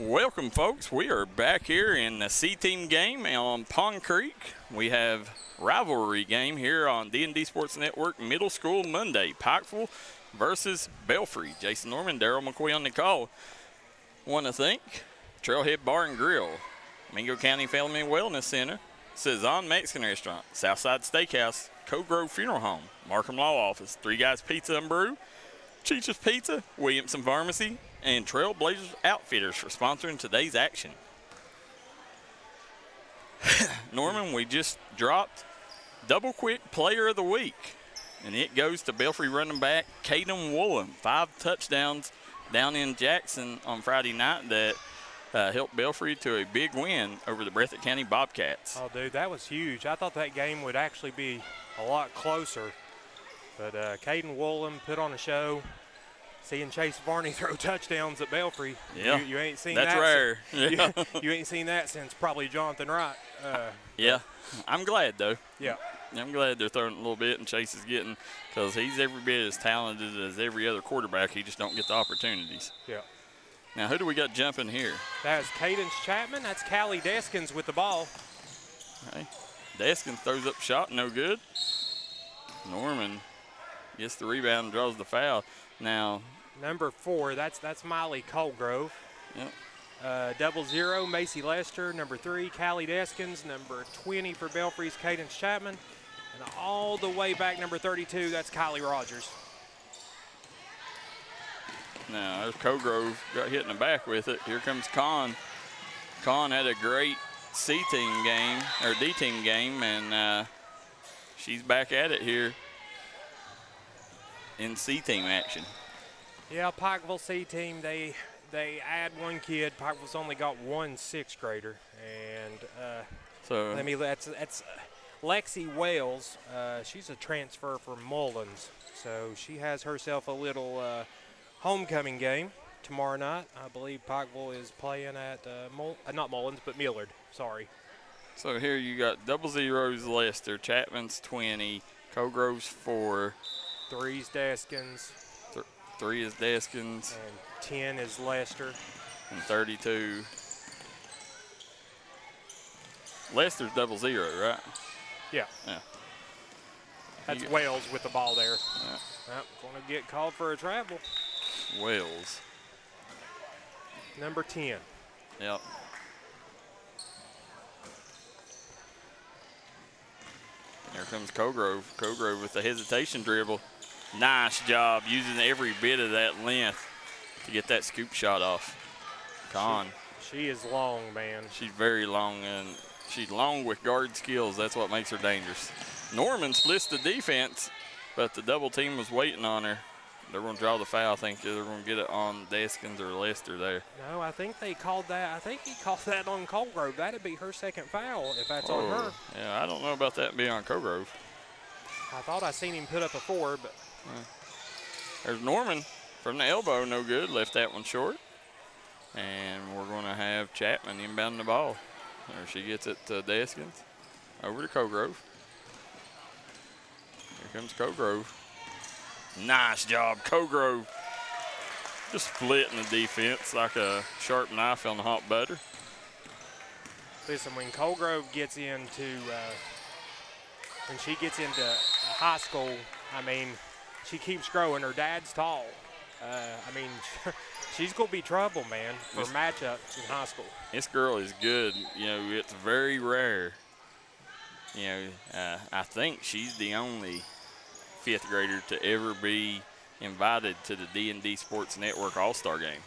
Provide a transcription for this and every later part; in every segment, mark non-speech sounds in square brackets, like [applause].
Welcome, folks. We are back here in the C-Team game on Pond Creek. We have rivalry game here on D&D Sports Network Middle School Monday. Pikeville versus Belfry. Jason Norman, Darryl McCoy on the call. Want to thank Trailhead Bar and Grill, Mingo County Family Wellness Center, Cezanne Mexican Restaurant, Southside Steakhouse, Co-Grove Funeral Home, Markham Law Office, Three Guys Pizza and Brew, Cheech's Pizza, Williamson Pharmacy, and Trailblazers Outfitters for sponsoring today's action. [laughs] Norman, we just dropped double quick player of the week, and it goes to Belfry running back Caden Woolen. Five touchdowns down in Jackson on Friday night that uh, helped Belfry to a big win over the Breathitt County Bobcats. Oh, dude, that was huge. I thought that game would actually be a lot closer. But uh, Caden Woolen put on a show. Seeing Chase Varney [laughs] throw touchdowns at Belfry, Yeah, you, you ain't seen that's that. rare. [laughs] Yeah. you, [laughs] you ain't seen that since probably Jonathan Wright. Uh, yeah, I'm glad though. yeah, I'm glad they're throwing a little bit and Chase is getting because he's every bit as talented as every other quarterback. He just don't get the opportunities. yeah. Now, who do we got jumping here? That's Cadence Chapman. That's Callie Deskins with the ball. Okay. Deskins throws up shot, no good. Norman gets the rebound and draws the foul. Now, Number four, that's that's Miley Colgrove. Yep. Uh, double zero, Macy Lester. Number three, Callie Deskins. Number 20 for Belfry's Cadence Chapman. And all the way back, number 32, that's Kylie Rogers. now there's Cogrove got hit in the back with it. Here comes Con. Con had a great C team game or D team game, and uh, she's back at it here in C team action. Yeah, Pikeville C team, they they add one kid. Pikeville's only got one sixth grader. And uh, So let me, that's, that's Lexi Wales. Uh, she's a transfer from Mullins. So she has herself a little uh, homecoming game tomorrow night. I believe Pikeville is playing at, uh, Mull- uh, not Mullins, but Millard. Sorry. So here you got double zeros Lester, Chapman's 20, Cogrove's 4, Threes Deskins, 3 is Deskins, and 10 is Lester. and 32. Lester's double zero, right? Yeah. Yeah. That's You- Wales with the ball there. Yeah. Yep, going to get called for a travel. Wales. Number 10. Yep. Here comes Cogrove. Cogrove with the hesitation dribble. Nice job using every bit of that length to get that scoop shot off. Con. She is long, man. She's very long and she's long with guard skills. That's what makes her dangerous. Norman splits the defense, but the double team was waiting on her. They're going to draw the foul. I think they're going to get it on Deskins or Lester there. No, I think they called that. I think he called that on Colgrove. That'd be her second foul if that's on oh, her. Oh, Yeah, I don't know about that being on Cogrove. I thought I seen him put up a four, but There's Norman from the elbow, no good. Left that one short. And we're going to have Chapman inbound the ball. There she gets it to Deskins. Over to Cogrove. Here comes Cogrove. Nice job, Cogrove. Just splitting the defense like a sharp knife on the hot butter. listen, when Colgrove gets into, uh, when she gets into high school, I mean, she keeps growing. Her dad's tall. Uh, I mean, [laughs] she's gonna be trouble, man, for Yes. matchups in high school. This girl is good. You know, it's very rare. You know, uh, I think she's the only fifth grader to ever be invited to the D&D Sports Network All-Star Game.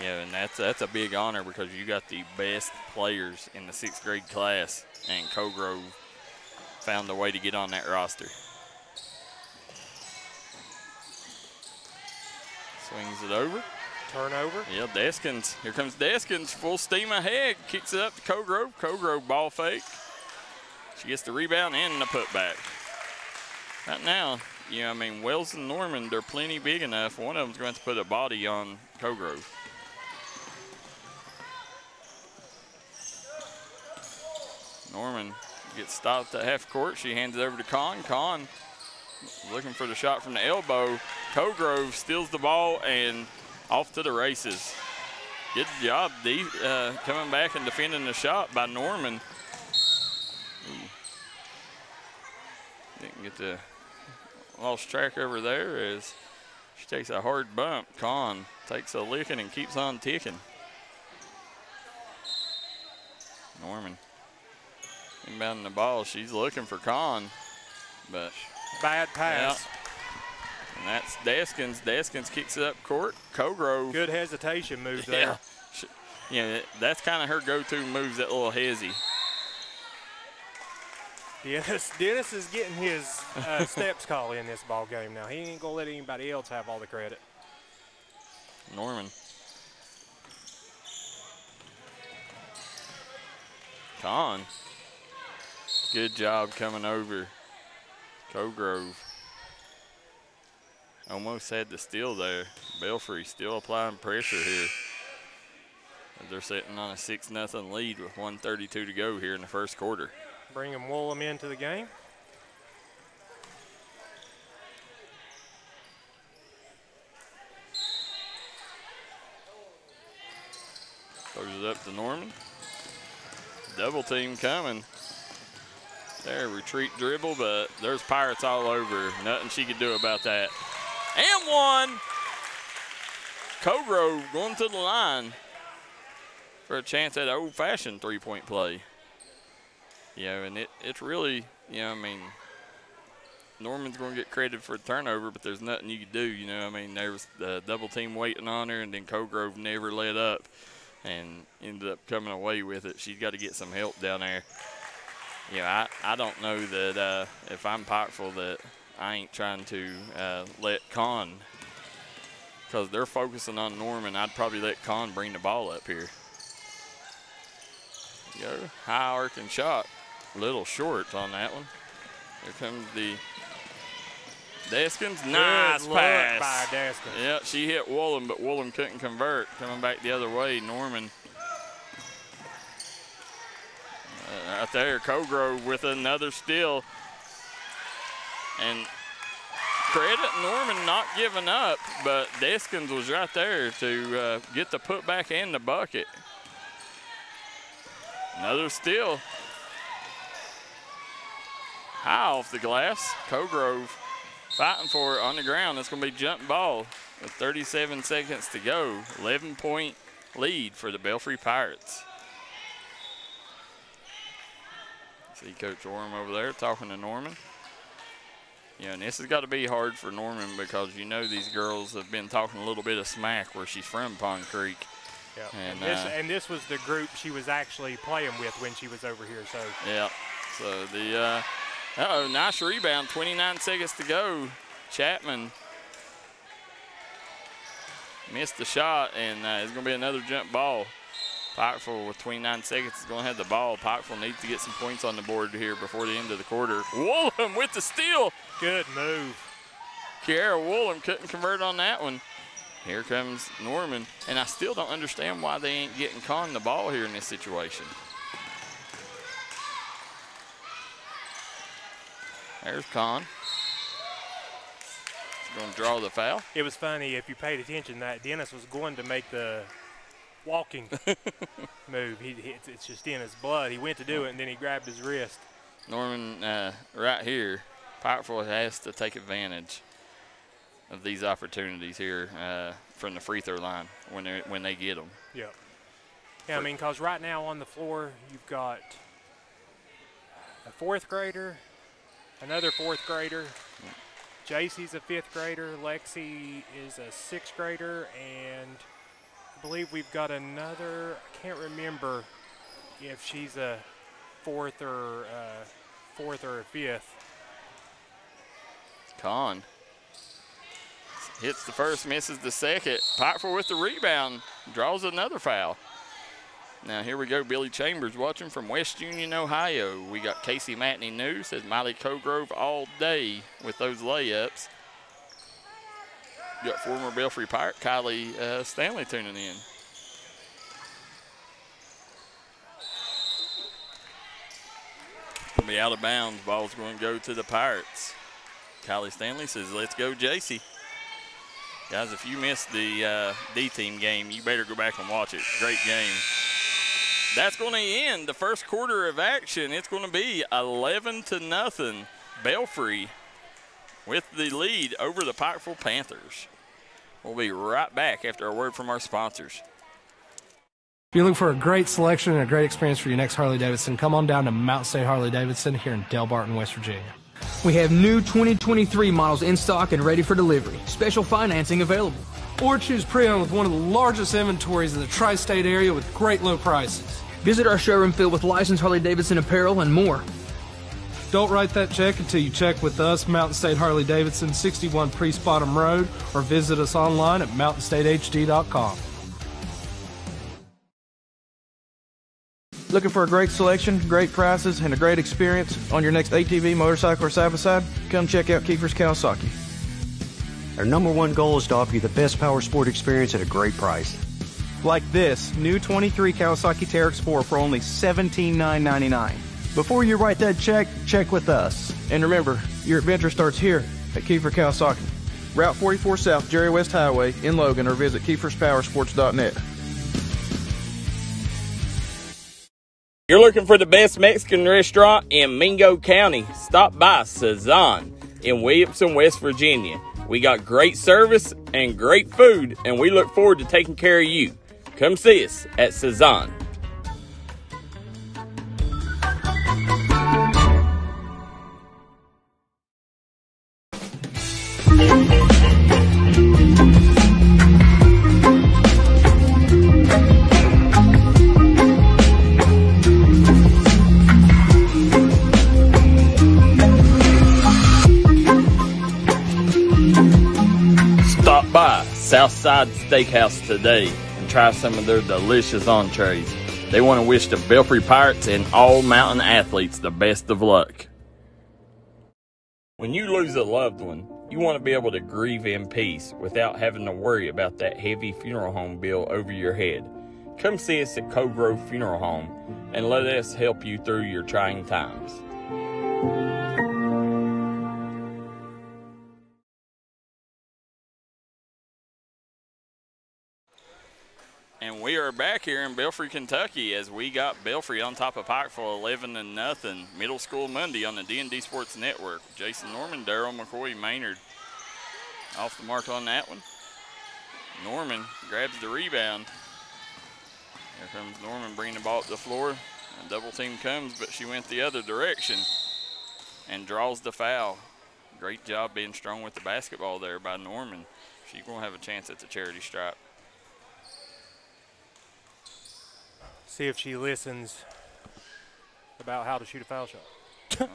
Yeah, and that's that's a big honor because you got the best players in the sixth grade class, and Cogrove found a way to get on that roster. Swings it over. Turnover. Yeah, Deskins. Here comes Deskins, full steam ahead. Kicks it up to Cogrove. Cogrove ball fake. She gets the rebound and the putback. Right now, you know, I mean, Wells and Norman, they're plenty big enough. One of them's going to put a body on Cogrove. Norman gets stopped at half court. She hands it over to Con. Con looking for the shot from the elbow. Cogrove steals the ball and off to the races. Good job uh, coming back and defending the shot by Norman. Ooh. Didn't get the lost track over there as she takes a hard bump. Kahn takes a licking and keeps on ticking. Norman inbounding the ball. She's looking for Kahn, but Bad pass. and that's Deskins. Deskins kicks it up court. Cogrove. Good hesitation move [laughs] Yeah. there. She- Yeah, that's kind of her go-to moves, that little hezzy. Dennis, Dennis is getting his uh, [laughs] steps call in this ball game now. He ain't gonna let anybody else have all the credit. Norman. Kahn. Good job coming over. Cogrove. Almost had the steal there. Belfry still applying pressure here. They're sitting on a 6 0 lead with 132 to go here in the first quarter. Bring Bringing Woolham into the game. Throws it up to Norman. Double team coming. There, retreat dribble, but there's Pirates all over. Nothing she could do about that. And one. Cogrove going to the line for a chance at an old fashioned three point play. You know, and it, it's really, you know, I mean, Norman's going to get credit for the turnover, but there's nothing you can do. You know, I mean, there was the double team waiting on her, and then Cogrove never let up and ended up coming away with it. She's got to get some help down there. You know, I, I don't know that uh, if I'm Pikeville that I ain't trying to uh, let Con, because they're focusing on Norman, I'd probably let Con bring the ball up here. Go, high arcing shot. Little short on that one. Here comes the Deskins. Nice Good look pass. by Deskins. Yeah, she hit Woolham, but Woolham couldn't convert. Coming back the other way, Norman. Uh, out there, Cogrove with another steal. And credit Norman not giving up, but Deskins was right there to uh, get the putback and the bucket. Another steal. High off the glass. Cogrove fighting for it on the ground. It's going to be jump ball with 37 seconds to go. 11 point lead for the Belfry Pirates. See Coach Orm over there talking to Norman. Yeah, and this has got to be hard for Norman because you know these girls have been talking a little bit of smack where she's from Pond Creek. Yeah. And, And, this, uh, and this was the group she was actually playing with when she was over here. So Yeah. So the uh oh, nice rebound. 29 seconds to go. Chapman missed the shot, and uh, it's going to be another jump ball. Pikeville with 29 seconds is going to have the ball. Pikeville needs to get some points on the board here before the end of the quarter. Woolham with the steal. good move. Kiara Woolham couldn't convert on that one. Here comes Norman, and I still don't understand why they ain't getting Con the ball here in this situation. There's Con. He's going to draw the foul. It was funny if you paid attention that Dennis was going to make the walking [laughs] move. He, it's, it's just in his blood. He went to do it and then he grabbed his wrist. Norman, uh, right here, Pikeville has to take advantage of these opportunities here uh, from the free throw line when they when they get them. Yeah. Yeah, I mean, because right now on the floor, you've got a fourth grader, another fourth grader. JC's a fifth grader. Lexi is a sixth grader. And believe we've got another, I can't remember if she's a fourth or uh, fourth or fifth. Con hits the first, misses the second. Pikeville with the rebound, draws another foul. Now here we go. Billy Chambers watching from West Union, Ohio. We got Casey Matney New says Miley Cogrove all day with those layups. Got former Belfry Pirate Kylie uh, Stanley tuning in. Gonna be out of bounds. Ball's going to go to the Pirates. Kylie Stanley says, let's go, JC. Guys, if you missed the uh, D team game, you better go back and watch it. Great game. That's going to end the first quarter of action. It's going to be 11 to nothing. Belfry with the lead over the Pikeville Panthers. We'll be right back after a word from our sponsors. If you're looking for a great selection and a great experience for your next Harley Davidson, come on down to Mountain State Harley Davidson here in Delbarton, West Virginia. We have new 2023 models in stock and ready for delivery. Special financing available. Or choose pre-owned with one of the largest inventories in the tri-state area with great low prices. Visit our showroom filled with licensed Harley Davidson apparel and more. Don't write that check until you check with us, Mountain State Harley Davidson, 61 Priest Bottom Road, or visit us online at mountainstatehd.com. Looking for a great selection, great prices, and a great experience on your next ATV, motorcycle, or side-by-side? Come check out Kiefer's Kawasaki. Our number one goal is to offer you the best power sport experience at a great price. Like this new 23 Kawasaki Teryx 4 for only $17,999. Before you write that check, check with us. And remember, your adventure starts here at Kiefer Kawasaki. Route 44 South, Jerry West Highway in Logan, or visit KiefersPowersports.net. You're looking for the best Mexican restaurant in Mingo County. Stop by Cezanne in Williamson, West Virginia. We got great service and great food, and we look forward to taking care of you. Come see us at Cezanne. Steakhouse today and try some of their delicious entrees. They want to wish the Belfry Pirates and all mountain athletes the best of luck. When you lose a loved one, you want to be able to grieve in peace without having to worry about that heavy funeral home bill over your head. Come see us at Grove Funeral Home and let us help you through your trying times. And we are back here in Belfry, Kentucky, as we got Belfry on top of Pikeville, 11 and nothing. Middle School Monday on the D&D Sports Network. Jason Norman, Darryl McCoy, Maynard, off the mark on that one. Norman grabs the rebound. Here comes Norman bringing the ball up the floor. A double team comes, but she went the other direction and draws the foul. Great job being strong with the basketball there by Norman. She's going to have a chance at the charity stripe. See if she listens about how to shoot a foul shot. [laughs]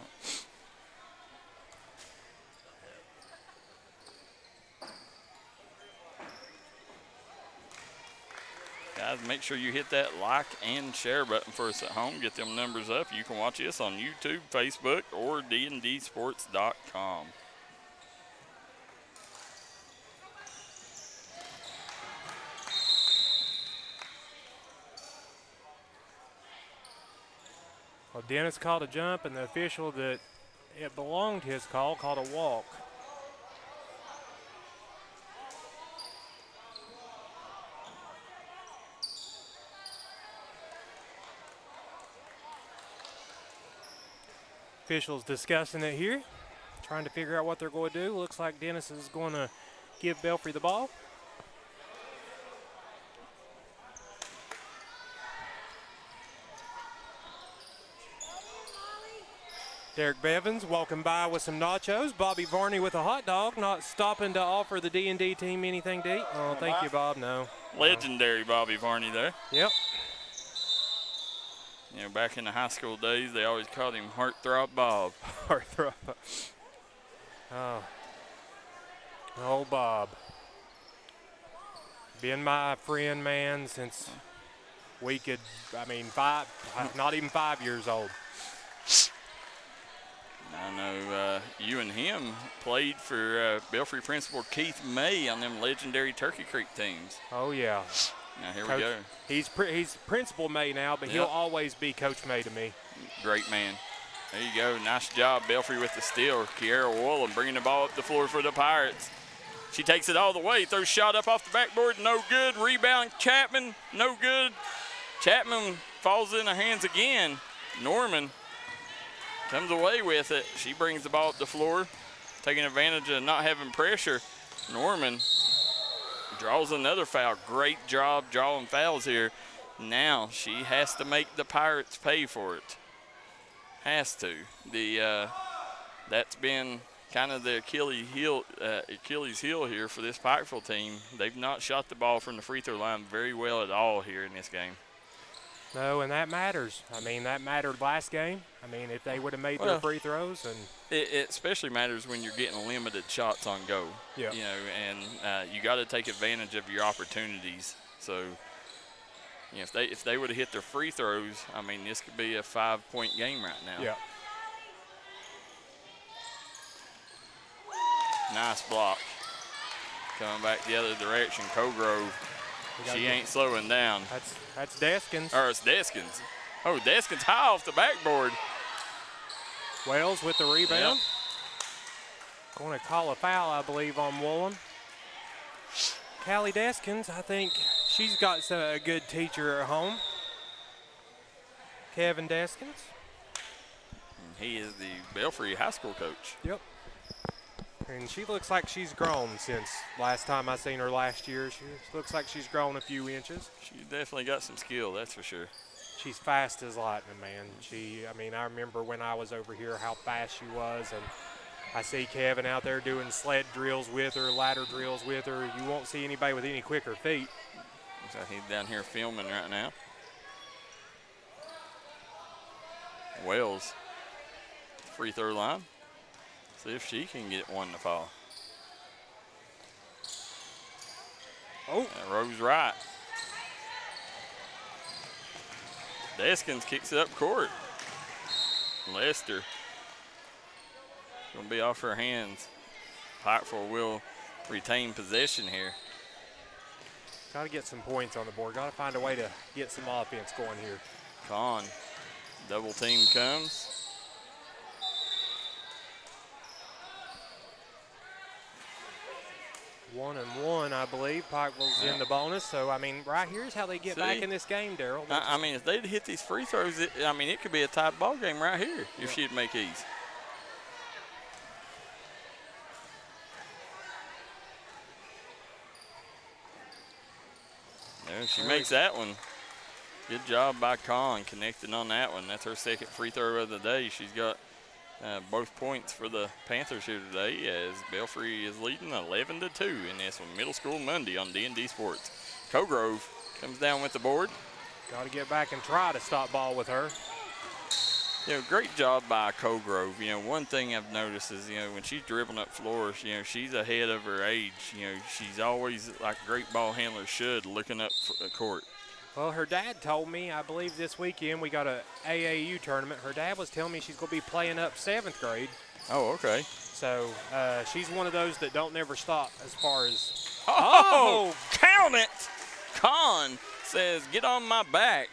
Guys, make sure you hit that like and share button for us at home. Get them numbers up. You can watch us on YouTube, Facebook, or dndsports.com. Well, Dennis called a jump, and the official that it belonged his call called a walk. Officials discussing it here, trying to figure out what they're going to do. Looks like Dennis is going to give Belfry the ball. Derek Bevins walking by with some nachos. Bobby Varney with a hot dog, not stopping to offer the D&D team anything to eat. Oh, thank you, Bob. No. Legendary Bobby Varney there. Yep. You know, back in the high school days, they always called him Heartthrob Bob. [laughs] Heartthrob. Oh. Oh, Bob. Been my friend, man, since we could, I mean, five, not even five years old. I know uh, you and him played for uh, Belfry Principal Keith May on them legendary Turkey Creek teams. Oh, yeah. Now, here Coach, we go. He's, pri- he's Principal May now, but he'll always be Coach May to me. Great man. There you go. Nice job, Belfry with the steal. Kiara Woolen bringing the ball up the floor for the Pirates. She takes it all the way, throws shot up off the backboard, no good. Rebound, Chapman, no good. Chapman falls in her hands again. Norman comes away with it. She brings the ball up the floor, taking advantage of not having pressure. Norman draws another foul. Great job drawing fouls here. Now she has to make the Pirates pay for it. Has to. The uh, that's been kind of the Achilles heel, uh, Achilles heel here for this Pikeville team. They've not shot the ball from the free throw line very well at all here in this game. No, and that matters. I mean, that mattered last game. I mean, if they would have made Well, their free throws and It, it especially matters when you're getting limited shots on go. Yeah. You know, and uh, you got to take advantage of your opportunities. So, you know, if they if they would have hit their free throws, I mean, this could be a five-point game right now. yeah, Nice block. Coming back the other direction, Cogrove. She ain't slowing down. that's that's Deskins. Or it's Deskins. Oh, Deskins high off the backboard. Wells with the rebound. Going to call a foul, I believe, on Woolen. Callie Deskins, I think she's got a good teacher at home. Kevin Deskins. He is the Belfry High School coach. Yep. And she looks like she's grown since last time I seen her last year. She looks like she's grown a few inches. She definitely got some skill, that's for sure. She's fast as lightning, man. She, I mean, I remember when I was over here how fast she was, and I see Kevin out there doing sled drills with her, ladder drills with her. You won't see anybody with any quicker feet. Looks like he's down here filming right now. Wells, free throw line. See if she can get one to fall. Oh, That Rose right. Deskins kicks it up court. Lester. Gonna be off her hands. Pikeville will retain possession here. got to get some points on the board. Got to find a way to get some offense going here. Con. Double team comes. One and one, I believe. Pikeville's Yeah. in the bonus. So, I mean, right here's how they get back in this game, Darryl. I, I mean, if they'd hit these free throws, it, I mean, it could be a tight ball game right here if she'd make these. There, she makes that one. Good job by Con connecting on that one. That's her second free throw of the day. She's got uh, both points for the Panthers here today as Belfry is leading 11 to 2 in this one. Middle School Monday on D&D Sports. Cogrove comes down with the board. Got to get back and try to stop ball with her. You know, great job by Cogrove. You know, one thing I've noticed is, you know, when she's dribbling up floors, you know, she's ahead of her age. You know, she's always, like a great ball handler should, looking up for the court. Well, her dad told me, I believe this weekend we got a AAU tournament. Her dad was telling me she's going to be playing up seventh grade. Oh, okay. So uh, she's one of those that don't never stop as far as. Oh, count it! Con says, get on my back.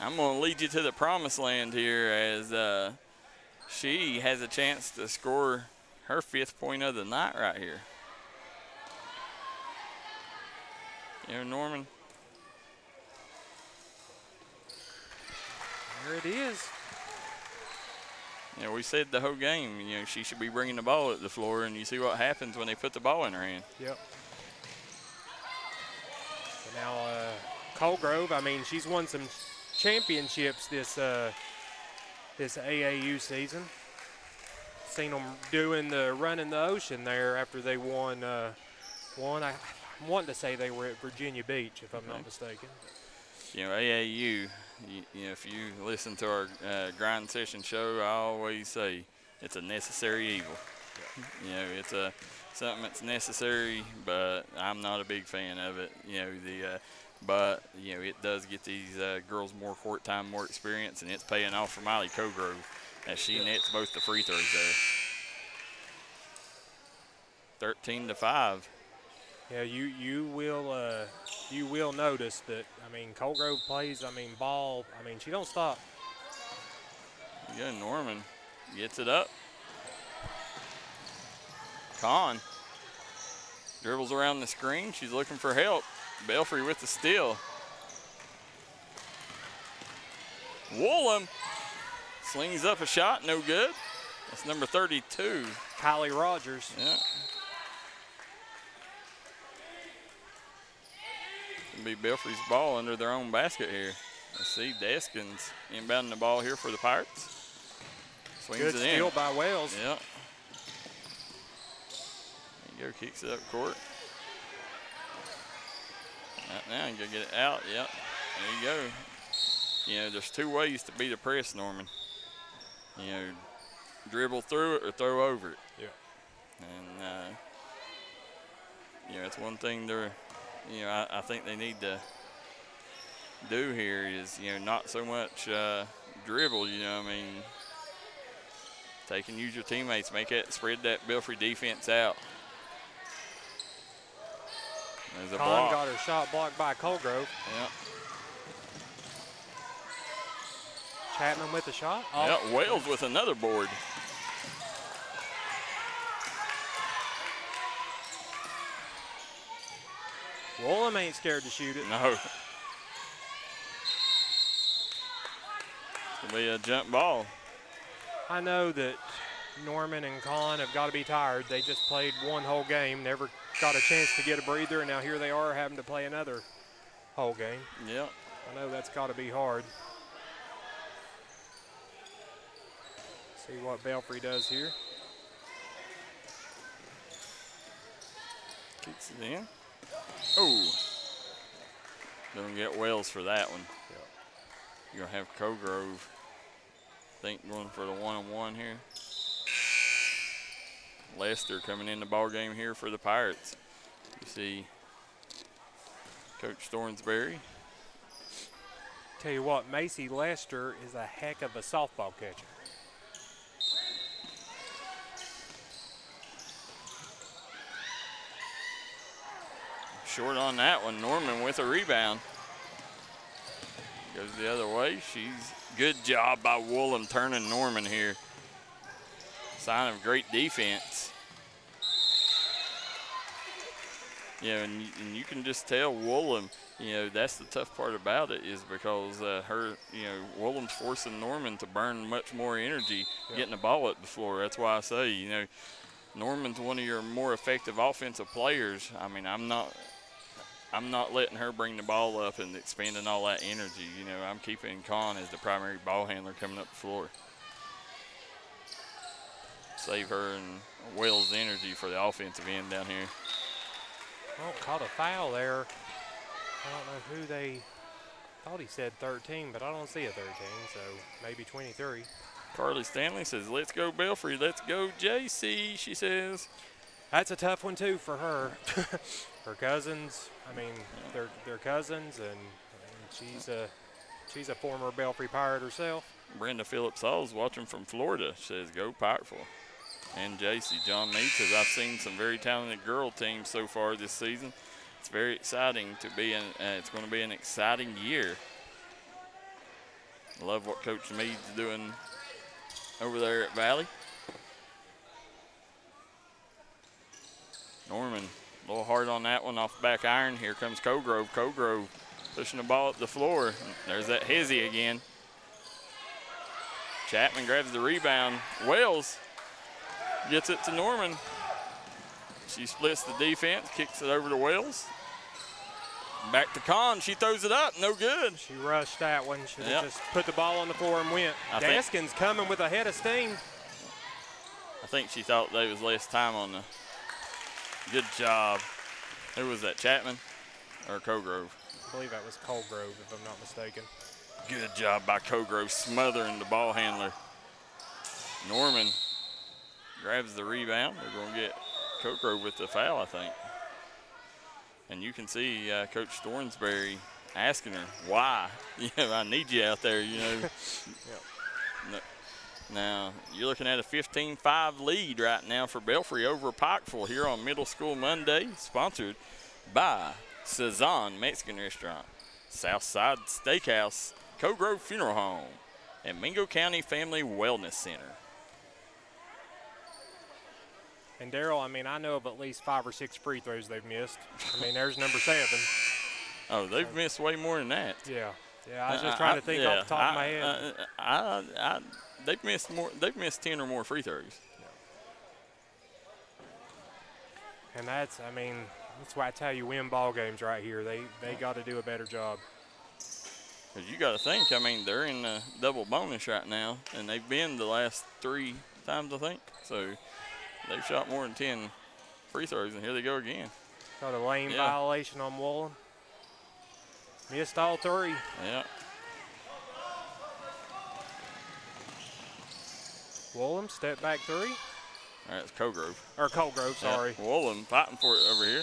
I'm going to lead you to the promised land here as uh, she has a chance to score her fifth point of the night right here. You know, Norman, There it is. you know, we said the whole game, you know, she should be bringing the ball at the floor, and you see what happens when they put the ball in her hand. Yep. So now uh, Colgrove, I mean, she's won some championships this uh, this AAU season. Seen them doing the run in the ocean there after they won uh, one. I, I'm wanting to say they were at Virginia Beach, if I'm not mistaken. you know, AAU, you, you know, if you listen to our uh, grind session show, I always say it's a necessary evil. You know, it's a something that's necessary, but I'm not a big fan of it. You know, the uh, but you know, it does get these uh, girls more court time, more experience, and it's paying off for Miley Cogrove as she nets both the free throws there. 13 to five. Yeah, you you will uh, you will notice that. I mean, Colgrove plays. I mean, ball. I mean, she don't stop. Yeah, Norman gets it up. Con. Dribbles around the screen. She's looking for help. Belfry with the steal. Woolham slings up a shot, no good. That's number 32. Kylie Rogers. Yeah. Be Belfry's ball under their own basket here. Let's see, Deskins inbounding the ball here for the Pirates. Swings Good it steal in. by Wells. Yep. There you go, kicks it up court. Right now, you go get it out. Yep. There you go. You know, there's two ways to beat a press, Norman. You know, dribble through it or throw over it. Yeah. And, uh, you know, it's one thing they're, you know, I, I think they need to do here is, you know, not so much uh, dribble, you know, I mean, take and use your teammates, make it, spread that Belfry defense out. There's a Con block. got her shot blocked by Colgrove. Yep. Chapman with the shot. Oh, Yep, Wales with another board. Woolham ain't scared to shoot it. No. It'll be a jump ball. I know that Norman and Con have got to be tired. They just played one whole game, never got a chance to get a breather, and now here they are having to play another whole game. Yep. I know that's got to be hard. See what Belfry does here. Kicks it in. Oh. Don't get Wells for that one. You're going to have Cogrove, I think, going for the one-on-one here. Lester coming in the ball game here for the Pirates. You see Coach Thornsberry. Tell you what, Macy Lester is a heck of a softball catcher. Short on that one. Norman with a rebound. Goes the other way. She's good job by Woolham turning Norman here. Sign of great defense. You know, and you, and you can just tell Woolham, you know, that's the tough part about it is because uh, her, you know, Woolham's forcing Norman to burn much more energy getting the ball up the floor. That's why I say, you know, Norman's one of your more effective offensive players. I mean, I'm not I'm not letting her bring the ball up and expending all that energy. You know, I'm keeping Con as the primary ball handler coming up the floor. Save her and Wells' energy for the offensive end down here. Oh, caught a foul there. I don't know who they thought he said 13, but I don't see a 13, so maybe 23. Carly Stanley says, let's go Belfry, let's go JC, she says. That's a tough one too for her. [laughs] her cousins, I mean, they're they're cousins, and, and she's a she's a former Belfry Pirate herself. Brenda Phillips Halls watching from Florida says, go Pikeville. And JC John Mead says, I've seen some very talented girl teams so far this season. It's very exciting to be in, uh, it's going to be an exciting year. Love what Coach Mead's doing over there at Valley. Norman, a little hard on that one off the back iron. Here comes Cogrove. Cogrove pushing the ball up the floor. There's that Hezzy again. Chapman grabs the rebound. Wells gets it to Norman. She splits the defense, kicks it over to Wells. Back to Con. She throws it up. No good. She rushed that one. She Yep. just put the ball on the floor and went. I think- coming with a head of steam. I think she thought there was less time on the. Good job. Who was that, Chapman or Cogrove? I believe that was Colgrove, if I'm not mistaken. Good job by Cogrove smothering the ball handler. Norman grabs the rebound. They're going to get Cogrove with the foul, I think. And you can see uh, Coach Thornsberry asking her, why? [laughs] You know, I need you out there, you know. [laughs] No- Now, you're looking at a 15-5 lead right now for Belfry over Pikeville here on Middle School Monday, sponsored by Cezanne Mexican Restaurant, Southside Steakhouse, Cogrove Funeral Home, and Mingo County Family Wellness Center. And Darryl, I mean, I know of at least five or six free throws they've missed. I mean, there's number seven. [laughs] Oh, they've missed way more than that. Yeah. Yeah, I was Uh, just trying to think yeah, off the top I, of my head. uh, I, I, they've missed more. They've missed ten or more free throws. and that's, I mean, that's why I tell you, win ball games right here. They they got to do a better job. Because you got to think. I mean, they're in the double bonus right now, and they've been the last three times I think. So they've shot more than ten free throws, and here they go again. Got a lane Yeah. violation on Woolen. Missed all three. Yeah. Woolen, step back three. All right, it's Cogrove. Or Colgrove, sorry. Yeah, Woolen fighting for it over here.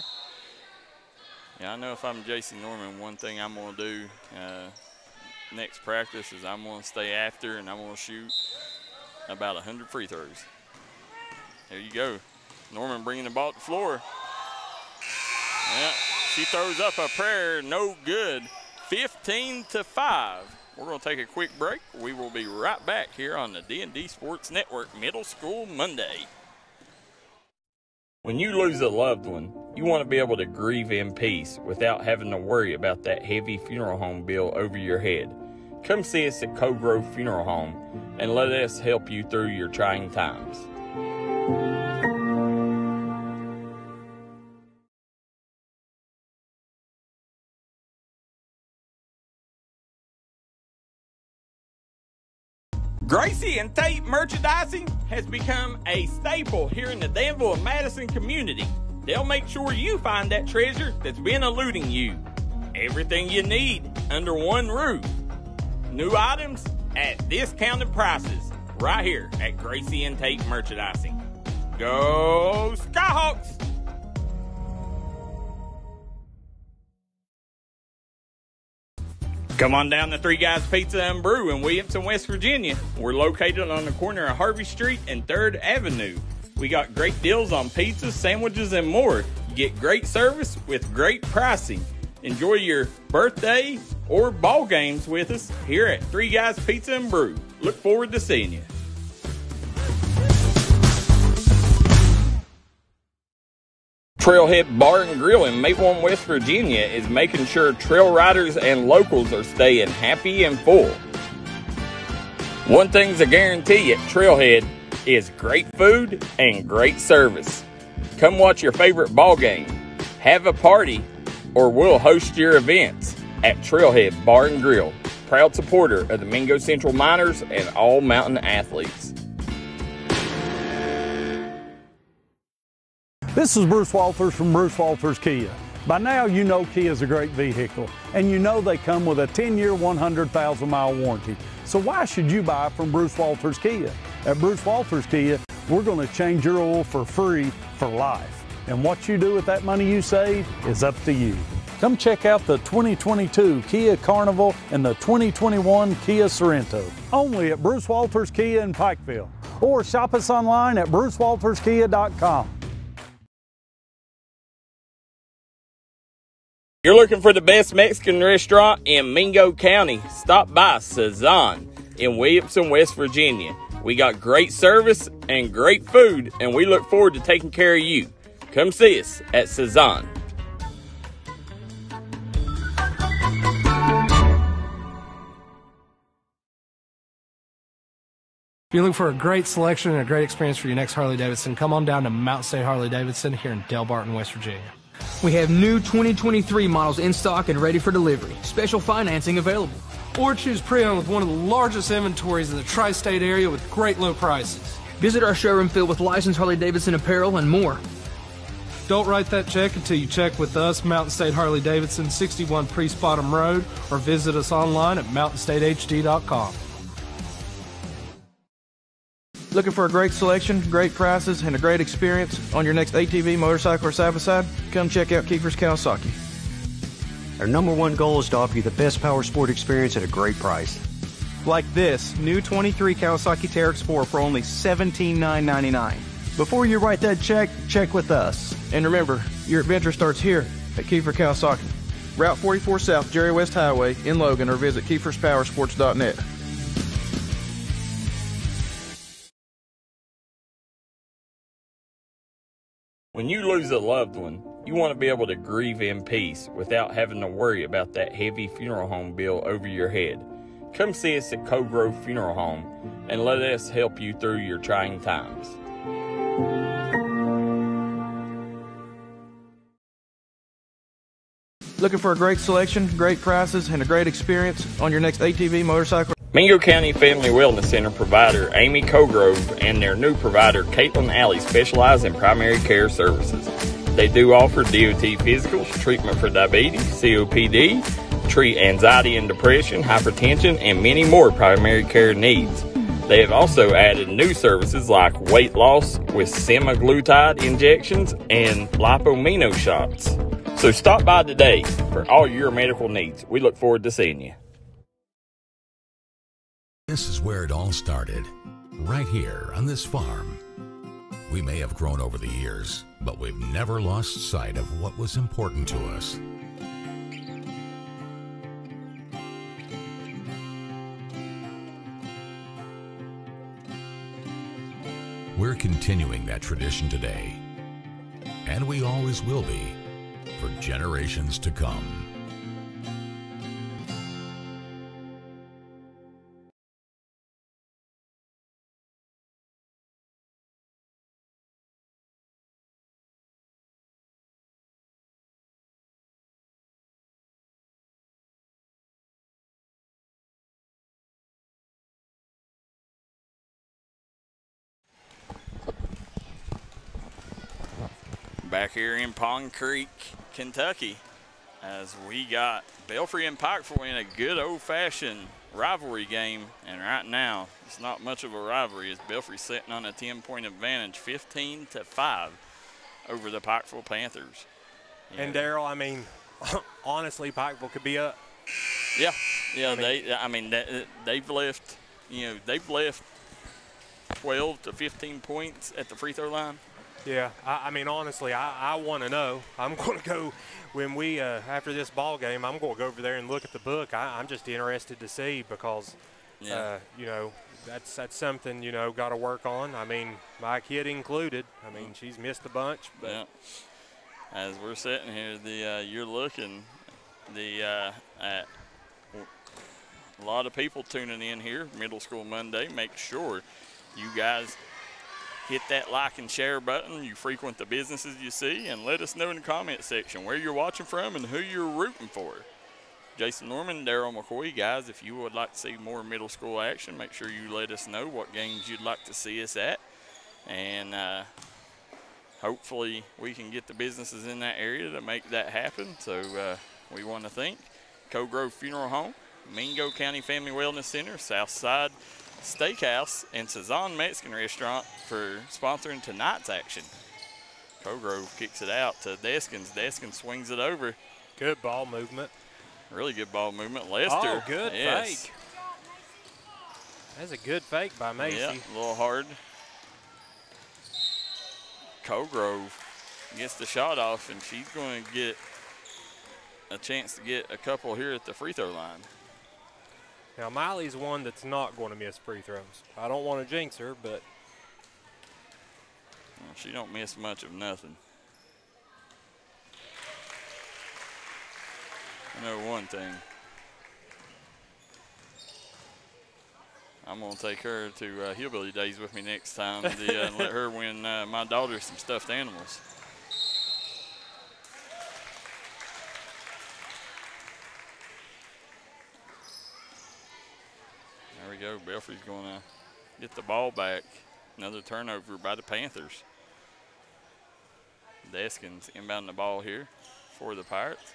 Yeah, I know if I'm Jason Norman, one thing I'm going to do uh, next practice is I'm going to stay after and I'm going to shoot about 100 free throws. There you go. Norman bringing the ball to the floor. Yeah, she throws up a prayer, no good. 15 to 5. We're going to take a quick break. We will be right back here on the D&D Sports Network Middle School Monday. When you lose a loved one, you want to be able to grieve in peace without having to worry about that heavy funeral home bill over your head. Come see us at Cogrove Funeral Home and let us help you through your trying times. Gracie and Tate merchandising has become a staple here in the Danville and Madison community. They'll make sure you find that treasure that's been eluding you. Everything you need under one roof. New items at discounted prices right here at Gracie and Tate Merchandising. Go Skyhawks! Come on down to Three Guys Pizza and Brew in Williamson, West Virginia. We're located on the corner of Harvey Street and 3rd Avenue. We got great deals on pizzas, sandwiches, and more. Get great service with great pricing. Enjoy your birthday or ball games with us here at Three Guys Pizza and Brew. Look forward to seeing you. Trailhead Bar and Grill in Maplewood, West Virginia is making sure trail riders and locals are staying happy and full. One thing's a guarantee at Trailhead is great food and great service. Come watch your favorite ball game, have a party, or we'll host your events at Trailhead Bar and Grill, proud supporter of the Mingo Central Miners and all mountain athletes. This is Bruce Walters from Bruce Walters Kia. By now, you know Kia is a great vehicle, and you know they come with a 10 year, 100,000 mile warranty. So, why should you buy from Bruce Walters Kia? At Bruce Walters Kia, we're going to change your oil for free for life. And what you do with that money you save is up to you. Come check out the 2022 Kia Carnival and the 2021 Kia Sorento, only at Bruce Walters Kia in Pikeville. Or shop us online at brucewalterskia.com. You're looking for the best Mexican restaurant in Mingo County. Stop by Cezanne in Williamson, West Virginia. We got great service and great food, and we look forward to taking care of you. Come see us at Cezanne. If you're looking for a great selection and a great experience for your next Harley Davidson, come on down to Mountain State Harley Davidson here in Delbarton, West Virginia. We have new 2023 models in stock and ready for delivery. Special financing available. Or choose pre-owned with one of the largest inventories in the tri-state area with great low prices. Visit our showroom filled with licensed Harley Davidson apparel and more. Don't write that check until you check with us, Mountain State Harley Davidson, 61 Priest Bottom Road, or visit us online at mountainstatehd.com. Looking for a great selection, great prices, and a great experience on your next ATV, motorcycle, or side by side? Come check out Kiefer's Kawasaki. Our number one goal is to offer you the best power sport experience at a great price. Like this new 23 Kawasaki Teryx 4 for only 17,999. Before you write that check, check with us. And remember, your adventure starts here at Kiefer Kawasaki. Route 44 South, Jerry West Highway in Logan, or visit KiefersPowersports.net. When you lose a loved one, you want to be able to grieve in peace without having to worry about that heavy funeral home bill over your head. Come see us at Co-Grove Funeral Home and let us help you through your trying times. Looking for a great selection, great prices, and a great experience on your next ATV motorcycle? Mingo County Family Wellness Center provider Amy Cogrove and their new provider Caitlin Alley specialize in primary care services. They do offer DOT physicals, treatment for diabetes, COPD, treat anxiety and depression, hypertension, and many more primary care needs. They have also added new services like weight loss with semaglutide injections and lipomino shots. So stop by today for all your medical needs. We look forward to seeing you. This is where it all started, right here on this farm. We may have grown over the years, but we've never lost sight of what was important to us. We're continuing that tradition today, and we always will be for generations to come. Here in Pond Creek, Kentucky, as we got Belfry and Pikeville in a good old-fashioned rivalry game. And right now, it's not much of a rivalry as Belfry sitting on a 10-point advantage, 15 to five, over the Pikeville Panthers. And Darryl, I mean, [laughs] honestly, Pikeville could be up. Yeah, yeah. I mean, they, I mean, uh, they've left, you know, they've left 12 to 15 points at the free throw line. Yeah, I, I mean, honestly, I, I want to know. [laughs] I'm going to go when we uh, after this ball game. I'm going to go over there and look at the book. I, am just interested to see because, yeah. uh, you know, that's that's something you know got to work on. I mean, my kid included. I mean, she's missed a bunch. But yeah. As we're sitting here, the uh, you're looking the uh, at a lot of people tuning in here. Middle School Monday. Make sure you guys hit that like and share button. You frequent the businesses you see, and let us know in the comment section where you're watching from and who you're rooting for. Jason Norman, Darryl McCoy, guys, if you would like to see more middle school action, make sure you let us know what games you'd like to see us at. And uh, hopefully we can get the businesses in that area to make that happen. So uh, we want to thank Co-Grove Funeral Home, Mingo County Family Wellness Center, Southside Steakhouse and Cezanne Mexican Restaurant for sponsoring tonight's action. Co-Grove kicks it out to Deskins. Deskins swings it over. Good ball movement. Really good ball movement. Lester. Oh, good yes. fake. That's a good fake by Macy. Yeah, a little hard. Co-Grove gets the shot off, and she's going to get a chance to get a couple here at the free throw line. Now, Miley's one that's not going to miss free throws. I don't want to jinx her, but. Well, she don't miss much of nothing. I know one thing. I'm going to take her to uh, Hillbilly Days with me next time uh, and let her [laughs] win uh, my daughter some stuffed animals. Go. Belfry's going to get the ball back. Another turnover by the Panthers. Deskins inbound the ball here for the Pirates.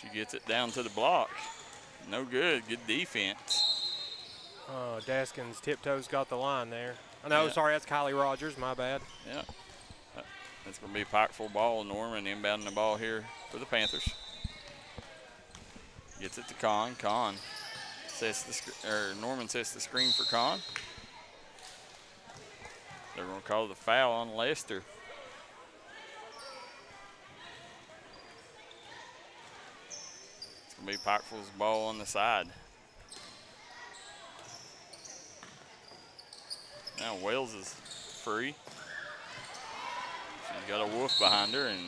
She gets it down to the block. No good. Good defense. Uh, Deskins tiptoes got the line there. No, yeah. sorry, that's Kylie Rogers. My bad. Yeah. Uh, that's going to be Pikeville ball. Norman inbounding the ball here for the Panthers. Gets it to Con. Con sets the or Norman sets the screen for Con. They're going to call the foul on Lester. It's going to be Pikeville's ball on the side. Now Wales is free. She's got a wolf behind her and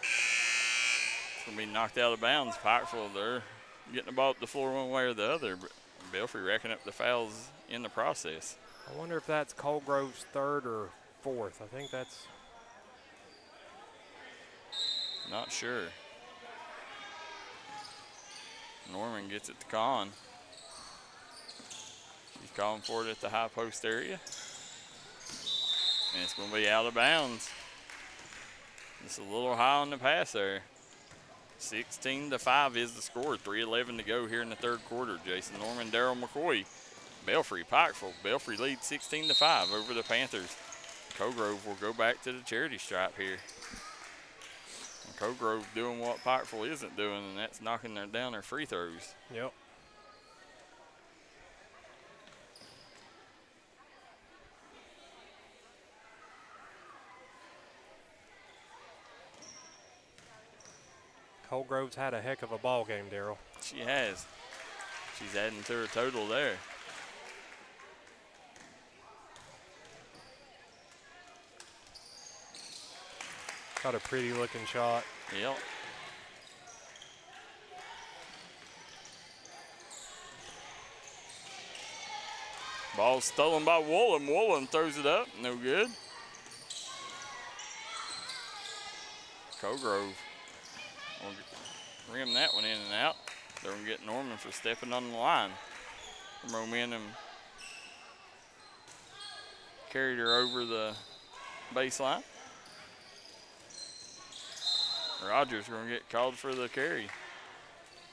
it's gonna be knocked out of bounds. Pikeville, they're getting the ball up the floor one way or the other, but Belfry racking up the fouls in the process. I wonder if that's Colgrove's third or fourth. I think that's Not sure. Norman gets it to Con. Calling for it at the high post area. And it's going to be out of bounds. It's a little high on the pass there. 16 to 5 is the score. 3.11 to go here in the third quarter. Jason Norman, Darryl McCoy, Belfry, Pikeville. Belfry leads 16 to 5 over the Panthers. Cogrove will go back to the charity stripe here. Cogrove doing what Pikeville isn't doing, and that's knocking down their free throws. Yep. Colgrove's had a heck of a ball game, Darryl. She has. She's adding to her total there. Got a pretty looking shot. Yep. Ball stolen by Woolen. Woolen throws it up. No good. Cogrove will rim that one in and out. They're going to get Norman for stepping on the line. Momentum carried her over the baseline. Rogers going to get called for the carry.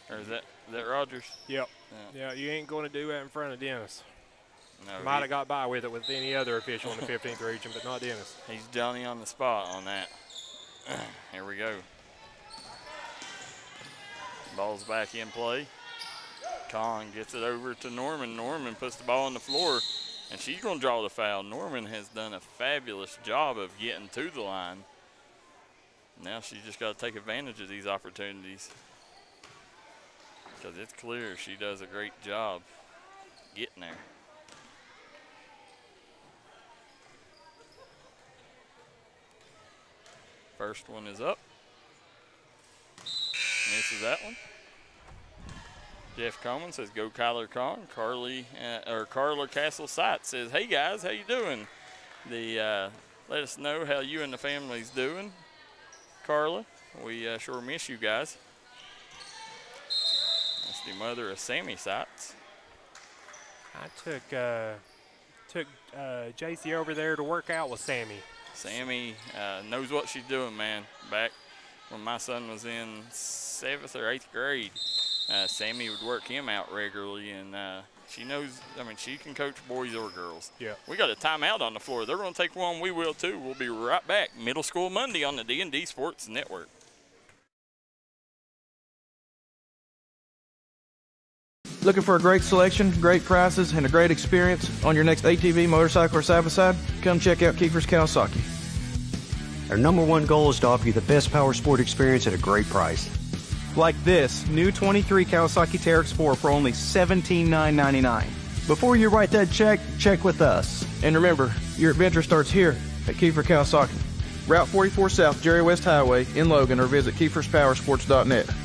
Or is that, is that Rogers? Yep. Yeah. Yeah, you ain't going to do that in front of Dennis. No, Might have got by with it with any other official in the 15th region, but not Dennis. He's Johnny on the spot on that. [clears throat] Here we go. Ball's back in play. Con gets it over to Norman. Norman puts the ball on the floor, and she's going to draw the foul. Norman has done a fabulous job of getting to the line. Now she's just got to take advantage of these opportunities. Because it's clear she does a great job getting there. First one is up. Misses that one. Jeff Coleman says, "Go Kyler Con." Carly uh, or Carla Castle Sight says, "Hey guys, how you doing? The uh, let us know how you and the family's doing, Carla. We uh, sure miss you guys." That's the mother of Sammy Sights. I took uh, took uh, JC over there to work out with Sammy. Sammy uh, knows what she's doing, man. Back when my son was in seventh or eighth grade, uh, Sammy would work him out regularly, and uh, she knows. I mean, she can coach boys or girls. Yeah. We got a timeout on the floor. They're going to take one. We will too. We'll be right back. Middle School Monday on the D and D Sports Network. Looking for a great selection, great prices, and a great experience on your next ATV, motorcycle, or side-by-side? Come check out Kiefer's Kawasaki. Our number one goal is to offer you the best power sport experience at a great price. Like this new 23 Kawasaki Teryx 4 for only 17,999. Before you write that check, check with us. And remember, your adventure starts here at Kiefer Kawasaki. Route 44 South, Jerry West Highway in Logan, or visit KiefersPowersports.net. If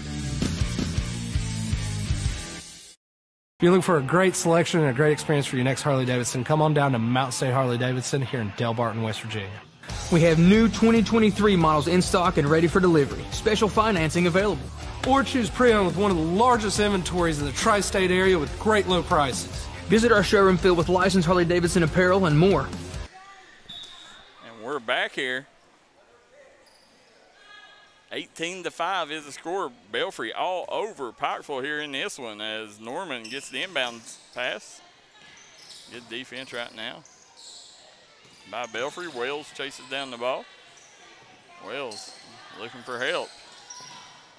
you're looking for a great selection and a great experience for your next Harley Davidson, come on down to Mountain State Harley Davidson here in Delbarton, West Virginia. We have new 2023 models in stock and ready for delivery. Special financing available. Or choose pre-owned with one of the largest inventories in the tri-state area with great low prices. Visit our showroom filled with licensed Harley Davidson apparel and more. And we're back here. 18 to 5 is the score. Belfry all over Pikeville here in this one as Norman gets the inbound pass. Good defense right now by Belfry. Wells chases down the ball. Wells looking for help.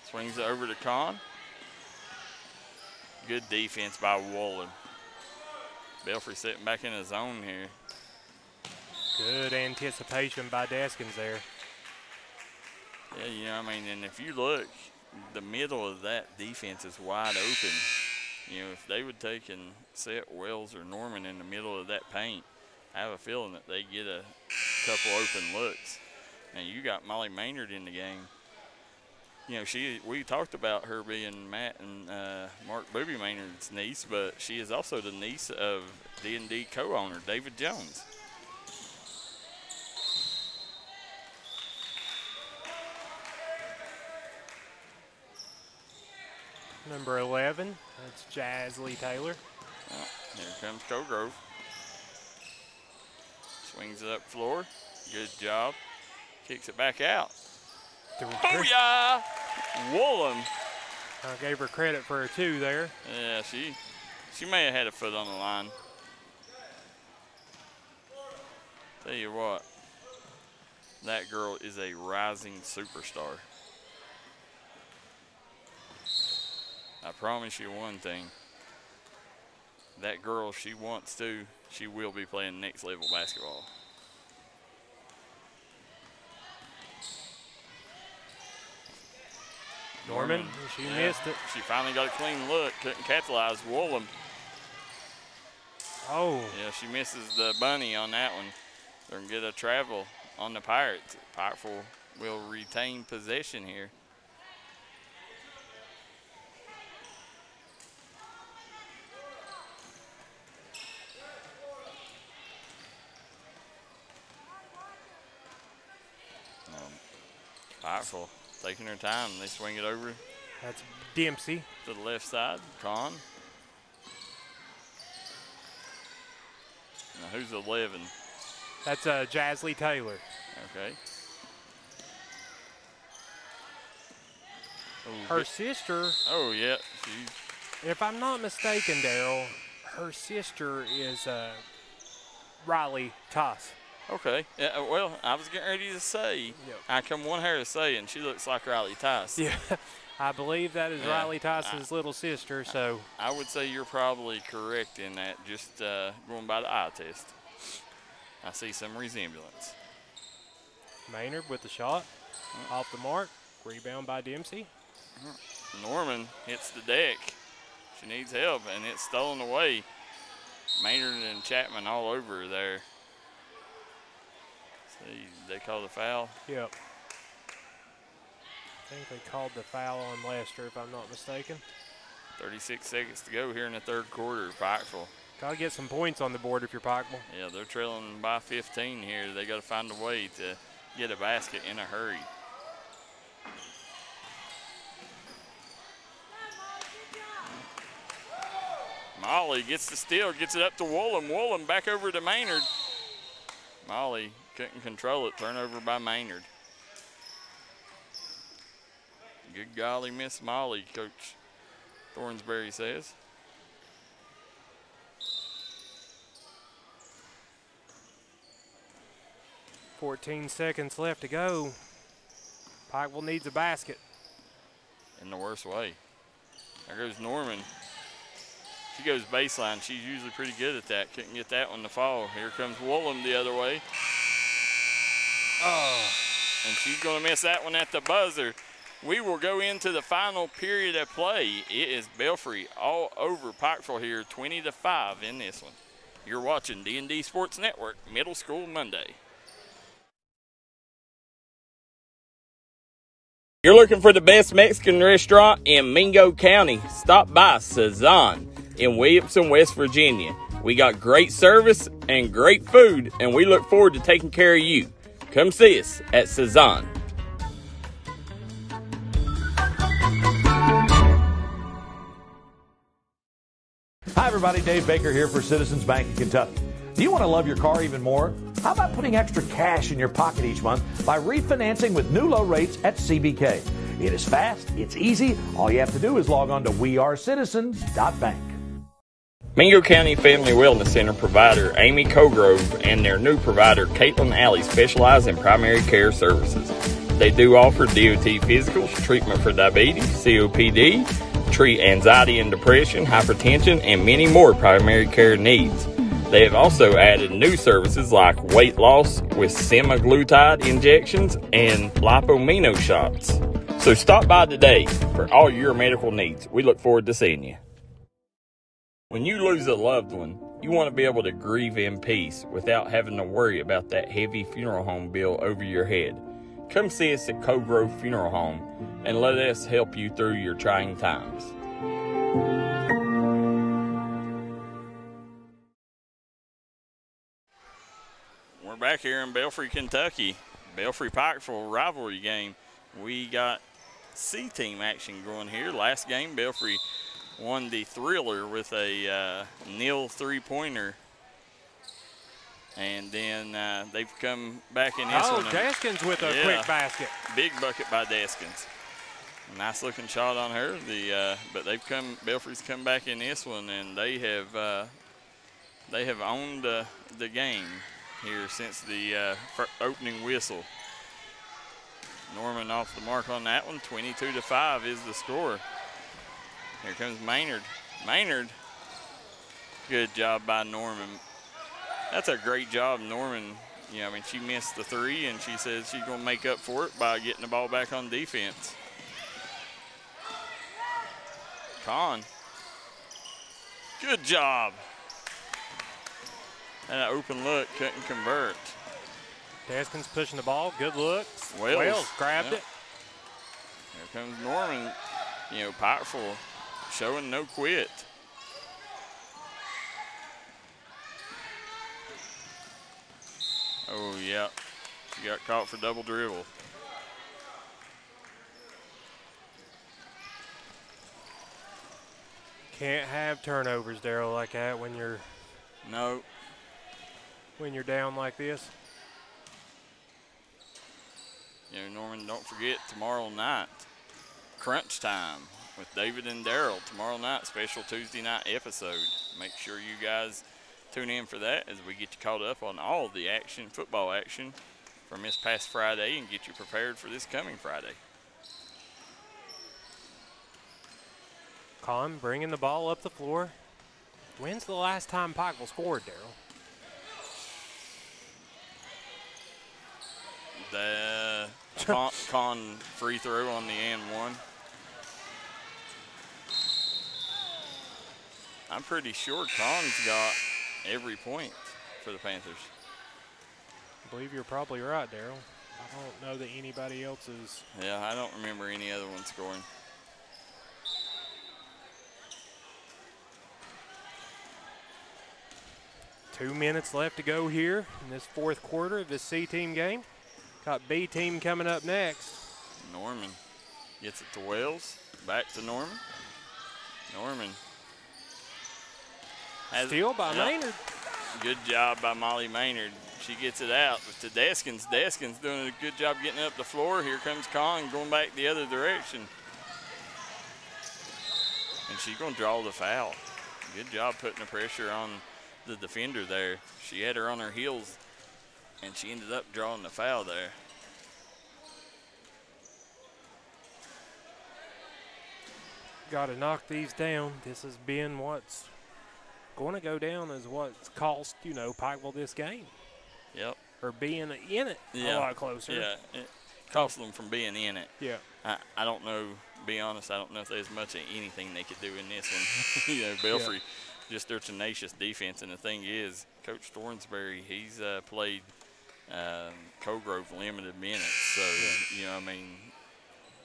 Swings it over to Con. Good defense by Wallen. Belfry sitting back in his zone here. Good anticipation by Deskins there. Yeah, you know, I mean, and if you look, the middle of that defense is wide open. You know, if they would take and set Wells or Norman in the middle of that paint, I have a feeling that they get a couple open looks. And you got Molly Maynard in the game. You know, she we talked about her being Matt and uh, Mark Booby Maynard's niece, but she is also the niece of D&D co-owner David Jones. Number 11, that's Jazz Lee Taylor. Oh, here comes Cogrove. Swings it up floor. Good job. Kicks it back out. Oh yeah! Woolham. I gave her credit for her two there. Yeah, she she may have had a foot on the line. Tell you what, that girl is a rising superstar. I promise you one thing. That girl, she wants to, she will be playing next level basketball. Norman, she yeah, missed it. She finally got a clean look, couldn't capitalize. Woolham. Oh. Yeah, she misses the bunny on that one. They're going to get a travel on the Pirates. Pikeville will retain possession here. Um, Pikeville taking her time. They swing it over That's Dempsey. to the left side. Con. Now who's 11? That's uh, Jazz Lee Taylor. Okay. Oh, Her sister, Oh yeah, she. if I'm not mistaken, Darryl, her sister is uh, Riley Toss. Okay. Yeah. uh, Well, I was getting ready to say. I come one hair to say, and she looks like Riley Tice. Yeah, [laughs] I believe that is Yeah, Riley Toss's little sister. So I would say you're probably correct in that. Just uh, going by the eye test, I see some resemblance. Maynard with the shot off the mark, rebound by Dempsey. Norman hits the deck. She needs help, and it's stolen away. Maynard and Chapman all over there. See, they called the foul. Yep. I think they called the foul on Lester, if I'm not mistaken. 36 seconds to go here in the third quarter. Pikeville. Got to get some points on the board if you're Pikeville. Yeah, they're trailing by 15 here. They got to find a way to get a basket in a hurry. Molly gets the steal, gets it up to Woolham. Woolham back over to Maynard. Molly couldn't control it. Turnover by Maynard. Good golly, Miss Molly, Coach Thornsberry says. Fourteen seconds left to go. Pikeville needs a basket. in the worst way. There goes Norman. She goes baseline. She's usually pretty good at that. Couldn't get that one to fall. Here comes Woolham the other way. Oh. And she's going to miss that one at the buzzer. We will go into the final period of play. It is Belfry all over Pikeville here, 20 to 5 in this one. You're watching D&D Sports Network, Middle School Monday. You're looking for the best Mexican restaurant in Mingo County. Stop by Cezanne in Williamson, West Virginia. We got great service and great food, and we look forward to taking care of you. Come see us at Cezanne. Hi, everybody. Dave Baker here for Citizens Bank in Kentucky. Do you want to love your car even more? How about putting extra cash in your pocket each month by refinancing with new low rates at CBK? It is fast, it's easy. All you have to do is log on to wearecitizens.bank. Mingo County Family Wellness Center provider Amy Cogrove and their new provider Caitlin Alley specialize in primary care services. They do offer DOT physicals, treatment for diabetes, COPD, treat anxiety and depression, hypertension, and many more primary care needs. They have also added new services like weight loss with semaglutide injections and lipomino shots. So stop by today for all your medical needs. We look forward to seeing you. When you lose a loved one, you want to be able to grieve in peace without having to worry about that heavy funeral home bill over your head. Come see us at Co-Grove Funeral Home and let us help you through your trying times. We're back here in Belfry, Kentucky. Belfry Pikeville rivalry game. We got C team action going here. Last game, Belfry won the thriller with a uh, nil three pointer. And then uh, they've come back in this oh, one. and- Deskins with a Yeah. quick basket. Big bucket by Deskins. Nice looking shot on her. The uh, but they've come Belfry's come back in this one and they have uh, they have owned uh, the game here since the uh, opening whistle. Norman off the mark on that one. 22 to five is the score. Here comes Maynard. Maynard. Good job by Norman. That's a great job, Norman. You know, I mean, she missed the three, and she says she's going to make up for it by getting the ball back on defense. Con. Good job. And an open look, couldn't convert. Deskins pushing the ball. Good looks. Wales, grabbed yep. it. Here comes Norman. You know, powerful, showing no quit. Oh, yeah. She got caught for double dribble. Can't have turnovers, Darryl, like that when you're No. when you're down like this. You know, Norman, don't forget tomorrow night, crunch time with David and Darryl. Tomorrow night, special Tuesday night episode. Make sure you guys tune in for that as we get you caught up on all the action, football action from this past Friday and get you prepared for this coming Friday. Con bringing the ball up the floor. When's the last time Pikeville scored, Darryl? The [laughs] con, con free throw on the and one. I'm pretty sure Kong's got every point for the Panthers. I believe you're probably right, Darryl. I don't know that anybody else is. Yeah, I don't remember any other one scoring. Two minutes left to go here in this fourth quarter of this C team game. Got B team coming up next. Norman gets it to Wells. Back to Norman. Norman. Steal by Yep. Maynard. Good job by Molly Maynard. She gets it out to Deskins. Deskins doing a good job getting up the floor. Here comes Con going back the other direction. And she's going to draw the foul. Good job putting the pressure on the defender there. She had her on her heels, and she ended up drawing the foul there. Got to knock these down. This has been what's going to go down as what's cost, you know, Pikeville this game. Yep. Or being in it Yeah. a lot closer. Yeah, it cost them from being in it. Yeah. I, I don't know, be honest, I don't know if there's much of anything they could do in this one. [laughs] you know, Belfry, just their tenacious defense. And the thing is, Coach Thornsberry, he's uh, played um, Cogrove limited minutes. So, you know, I mean,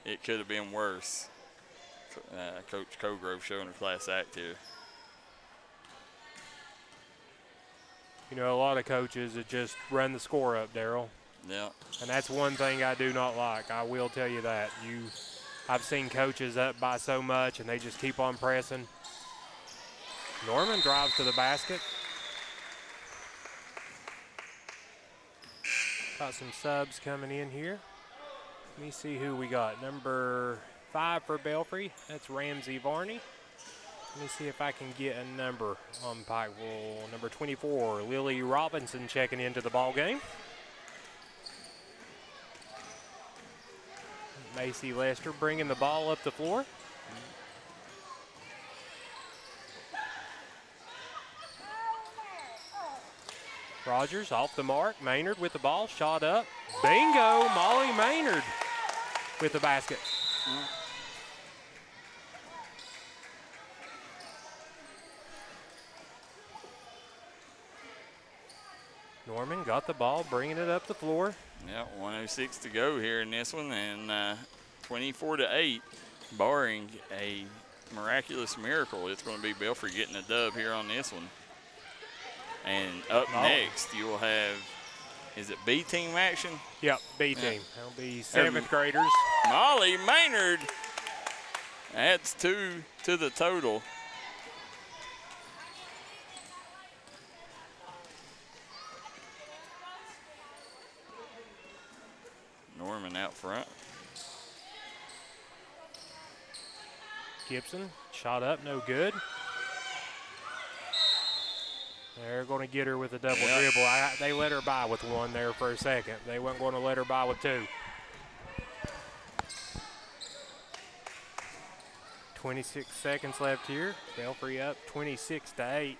it could have been worse. Uh, Coach Cogrove showing a class act here. You know, a lot of coaches that just run the score up, Darryl. Yeah. And that's one thing I do not like. I will tell you that. You, I've seen coaches up by so much and they just keep on pressing. Norman drives to the basket. Got some subs coming in here. Let me see who we got. Number five for Belfry. That's Ramsey Varney. Let me see if I can get a number on Pikeville. Number 24, Lily Robinson checking into the ball game. Macy Lester bringing the ball up the floor. Rogers off the mark. Maynard with the ball. Shot up. Bingo. Molly Maynard with the basket. Mm. Norman got the ball, bringing it up the floor. Yeah, 106 to go here in this one, and uh, 24 to 8, barring a miraculous miracle. It's going to be Belfry getting a dub here on this one. And up Oh. next, you will have, is it B team action? Yep, B Yeah. team. That'll be seventh graders. Molly Maynard adds two to the total. Norman out front. Gibson shot up, no good. They're going to get her with a double Yeah. dribble. I, they let her by with one there for a second. They weren't going to let her by with two. 26 seconds left here. Belfry up 26 to 8.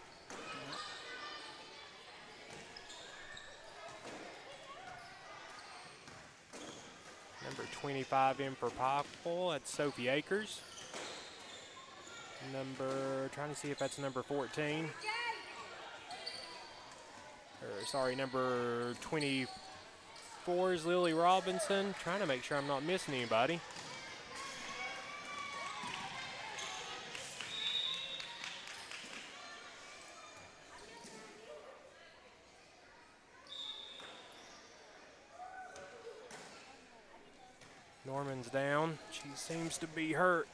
Number 25 in for Popple. That's Sophie Akers. Number, trying to see if that's number 14. Or, sorry, number 24 is Lily Robinson. Trying to make sure I'm not missing anybody. Down. She seems to be hurt.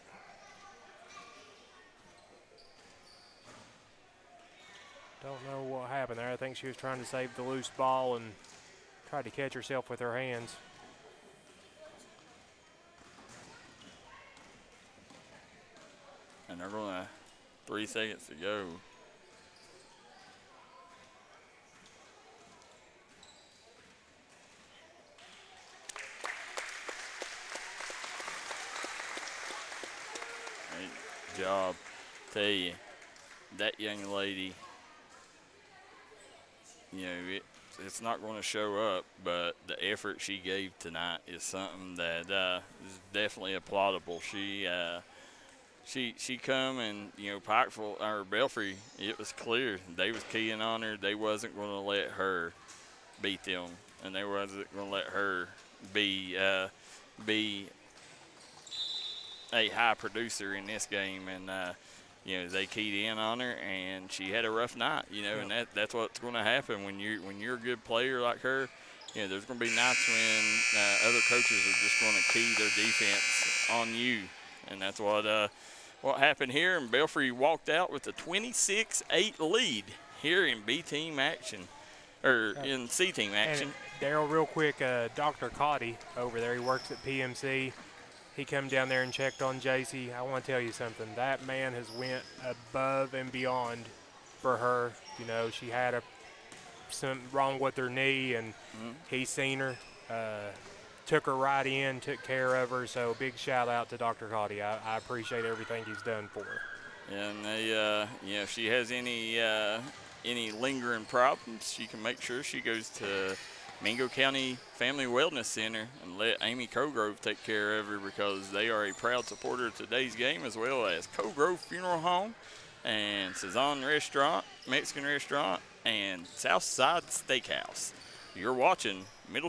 Don't know what happened there. I think she was trying to save the loose ball and tried to catch herself with her hands. And they're going to, three seconds to go. Great job. Tell you, that young lady, you know, it, it's not going to show up, but the effort she gave tonight is something that uh, is definitely applaudable. She uh, she she come and you know Pikeville or Belfry, it was clear they was keying on her. They wasn't going to let her beat them, and they wasn't going to let her be uh, be a high producer in this game. And uh, you know they keyed in on her, and she had a rough night. You know, and that that's what's going to happen when you when you're a good player like her. You know, there's going to be nights when uh, other coaches are just going to key their defense on you, and that's what uh, what happened here. And Belfry walked out with a 26-8 lead here in B team action, or in C team action. Darryl, real quick, uh, Dr. Cotty over there, he works at PMC. He come down there and checked on JC. I want to tell you something. That man has went above and beyond for her. You know, she had a something wrong with her knee, and he's seen her. Uh, took her right in, took care of her. So big shout out to Dr. Cotty. I, I appreciate everything he's done for her. And they, uh, you know, if she has any uh, any lingering problems, she can make sure she goes to Mingo County Family Wellness Center and let Amy Cogrove take care of her because they are a proud supporter of today's game as well as Cogrove Funeral Home and Cezanne Restaurant, Mexican Restaurant, and Southside Steakhouse. You're watching Middle School.